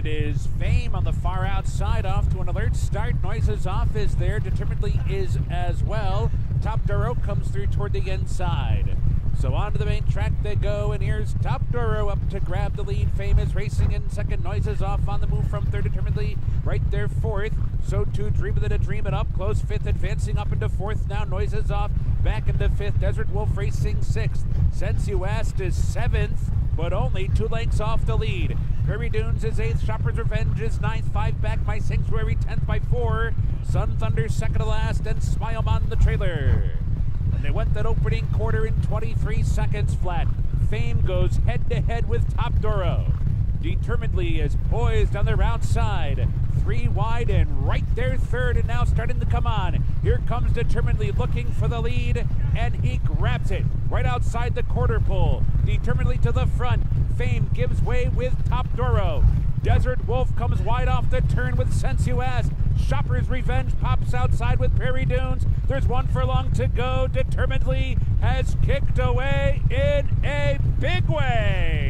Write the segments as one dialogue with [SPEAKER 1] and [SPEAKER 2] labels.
[SPEAKER 1] it is Fame on the far outside, off to an alert start. Noises off is there. Determinedly is as well. Top Duro comes through toward the inside. So onto the main track they go, and here's Top Duro up to grab the lead. Fame is racing in second. Noises off on the move from third. Determinedly right there fourth. So too Dream of the Dream it up close fifth, advancing up into fourth. Now Noises off back into fifth. Desert Wolf racing sixth. Sensuast is seventh but only two lengths off the lead. Prairie Dunes is eighth, Shopper's Revenge is ninth, five back by Sanctuary, tenth by four. Sun Thunder second to last, and Smile on the trailer. And they went that opening quarter in 23 seconds flat. Fame goes head to head with Top Doro. Determinedly is poised on their outside. Three wide and right there third, and now starting to come on. Here comes Determinedly looking for the lead, and he grabs it right outside the quarter pole. Determinedly to the front. Fame gives way with Top Doro. Desert Wolf comes wide off the turn with Sensuous. Shopper's Revenge pops outside with Prairie Dunes. There's one furlong to go. Determinedly has kicked away in a big way.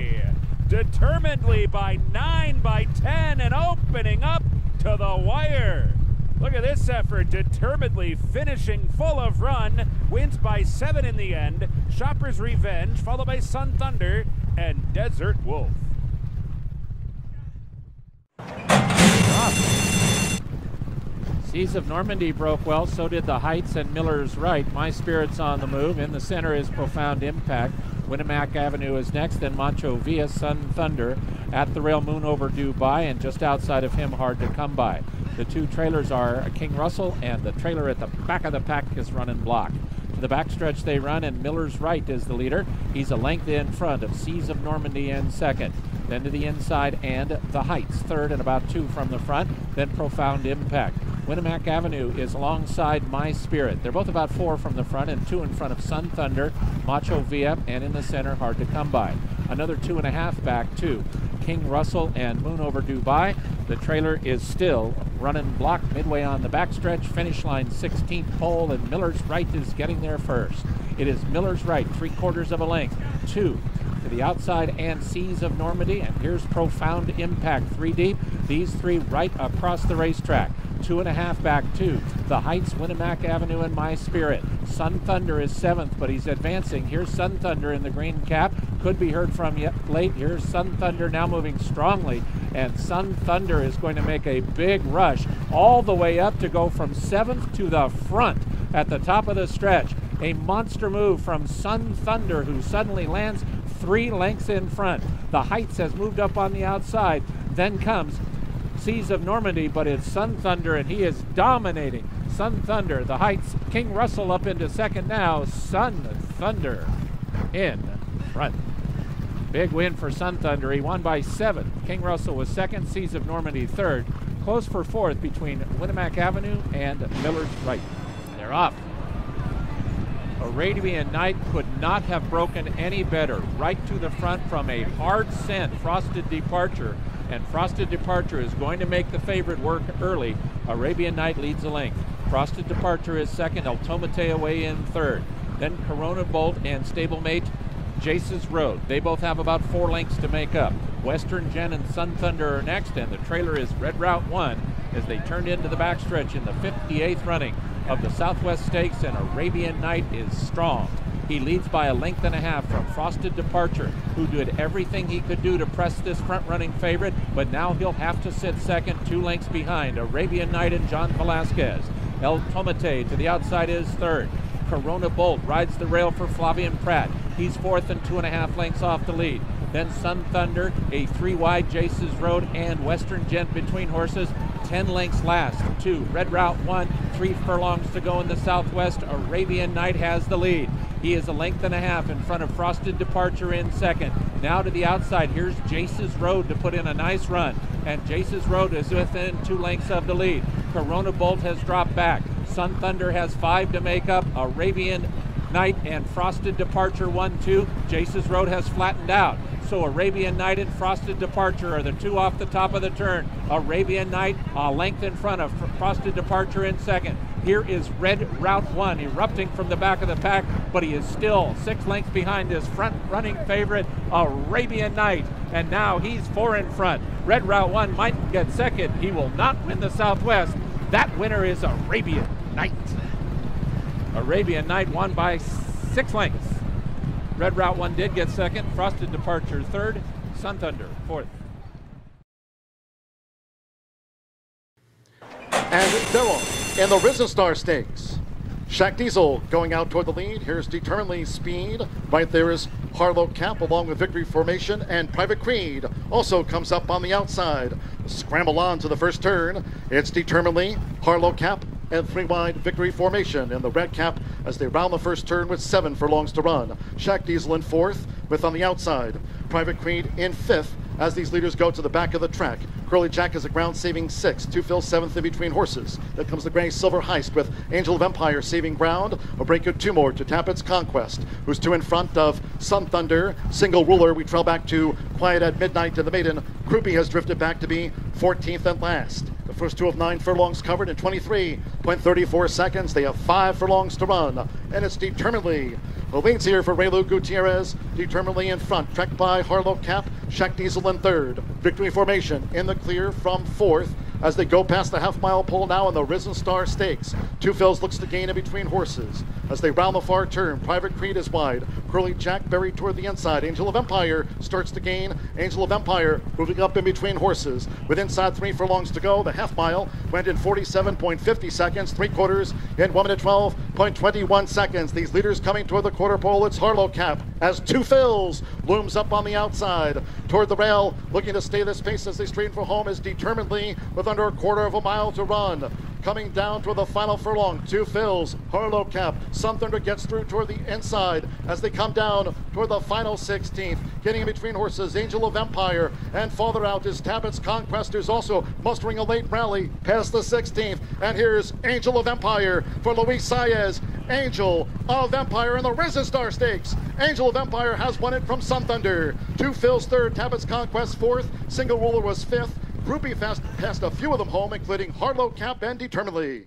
[SPEAKER 1] Determinedly by 9 by 10 and opening up to the wire. Look at this effort. Determinedly finishing full of run. Wins by 7 in the end. Shopper's Revenge, followed by Sun Thunder and Desert Wolf.
[SPEAKER 2] Seas of Normandy broke well, so did the Heights and Miller's Right. My Spirit's on the move. In the center is Profound Impact. Winnemac Avenue is next, then Mancho Via Sun Thunder at the rail Moon over Dubai, and just outside of him, Hard to Come By. The two trailers are King Russell, and the trailer at the back of the pack is running block. To the backstretch they run, and Miller's Right is the leader. He's a length in front of Seas of Normandy in second. Then to the inside, and the Heights third, and about two from the front. Then Profound Impact. Winnemac Avenue is alongside My Spirit. They're both about four from the front and two in front of Sun Thunder, Macho Via, and in the center, Hard to Come By. Another two and a half back, two. King Russell and Moon over Dubai. The trailer is still running block midway on the backstretch, finish line 16th pole, and Miller's Right is getting there first. It is Miller's Right, three quarters of a length, two to the outside and Seas of Normandy, and here's Profound Impact, three deep. These three right across the racetrack. Two and a half back, two. The Heights, Winnemac Avenue, and My Spirit. Sun Thunder is seventh, but he's advancing. Here's Sun Thunder in the green cap. Could be heard from yet late. Here's Sun Thunder now moving strongly, and Sun Thunder is going to make a big rush all the way up to go from seventh to the front at the top of the stretch. A monster move from Sun Thunder, who suddenly lands three lengths in front. The Heights has moved up on the outside. Then comes Seas of Normandy, but it's Sun Thunder, and he is dominating. Sun Thunder, the Heights, King Russell up into second now. Sun Thunder in front. Big win for Sun Thunder. He won by seven. King Russell was second, Seas of Normandy third. Close for fourth between Winnemac Avenue and Miller's Right. They're off. Arabian Knight could not have broken any better. Right to the front from a hard scent, Frosted Departure. And Frosted Departure is going to make the favorite work early. Arabian Knight leads the length. Frosted Departure is second, El Tomate away in third. Then Corona Bolt and stablemate Jace's Road. They both have about four lengths to make up. Western Gent and Sun Thunder are next, and the trailer is Red Route 1 as they turn into the backstretch in the 58th running of the Southwest Stakes, and Arabian Knight is strong. He leads by a length and a half from Frosted Departure, who did everything he could do to press this front running favorite, but now he'll have to sit second, two lengths behind Arabian Knight and John Velazquez. El Tomate to the outside is third. Corona Bolt rides the rail for Flavien Prat. He's fourth and two and a half lengths off the lead. Then Sun Thunder, a three wide Jace's Road, and Western Gent between horses. 10 lengths last. Two, Red Route 1, three furlongs to go in the southwest. Arabian Knight has the lead. He is a length and a half in front of Frosted Departure in second. Now to the outside. Here's Jace's Road to put in a nice run. And Jace's Road is within two lengths of the lead. Corona Bolt has dropped back. Sun Thunder has five to make up. Arabian Knight and Frosted Departure 1 2. Jace's Road has flattened out. So Arabian Knight and Frosted Departure are the two off the top of the turn. Arabian Knight a length in front of Frosted Departure in second. Here is Red Route 1 erupting from the back of the pack, but he is still six lengths behind his front running favorite, Arabian Knight. And now he's four in front. Red Route 1 might get second. He will not win the Southwest. That winner is Arabian Knight. Arabian Knight won by six lengths. Red Route 1 did get second. Frosted Departure third. Sun Thunder fourth.
[SPEAKER 3] And Daryl in the Risen Star Stakes. Shaq Diesel going out toward the lead. Here's Determinedly Speed. Right there is Harlocap along with Victory Formation. And Private Creed also comes up on the outside. Scramble on to the first turn. It's Determinedly, Harlocap, and three wide victory formation in the red cap as they round the first turn with seven furlongs to run. Shaq Diesel in fourth, with on the outside Private Creed in fifth as these leaders go to the back of the track. Curly Jack is a ground saving six. Two Phil seventh in between horses. Then comes the gray silver heist with Angel of Empire saving ground. A break of two more to Tapit's Conquest, who's two in front of Sun Thunder. Single ruler. We trail back to Quiet at Midnight to the Maiden. Croupy has drifted back to be 14th and last. The first two of nine furlongs covered in 23.34 seconds. They have five furlongs to run, and it's determinedly the leads here for Reylu Gutierrez, determinedly in front, tracked by Harlocap, Shaq Diesel in third. Victory formation in the clear from fourth as they go past the half mile pole now in the Risen Star Stakes. Two Phil's looks to gain in between horses. As they round the far turn, Private Creed is wide. Curly Jack buried toward the inside. Angel of Empire starts to gain. Angel of Empire moving up in between horses. With inside three furlongs to go, the half mile went in 47.50 seconds, three quarters in 1 minute 12.21 seconds. These leaders coming toward the quarter pole. It's Harlocap as Two Phil's looms up on the outside toward the rail, looking to stay this pace as they straighten for home is determinedly with under a quarter of a mile to run. Coming down toward the final furlong, Two Phil's, Harlow Cap, Sun Thunder gets through toward the inside as they come down toward the final 16th. Getting in between horses, Angel of Empire, and farther out is Tapit's Conquest, who's also mustering a late rally past the 16th. And here's Angel of Empire for Luis Saez. Angel of Empire in the Risen Star Stakes. Angel of Empire has won it from Sun Thunder. Two Phil's third, Tapit's Conquest fourth, Single Ruler was fifth. Groupie fast passed a few of them home, including Harlocap and Determinedly.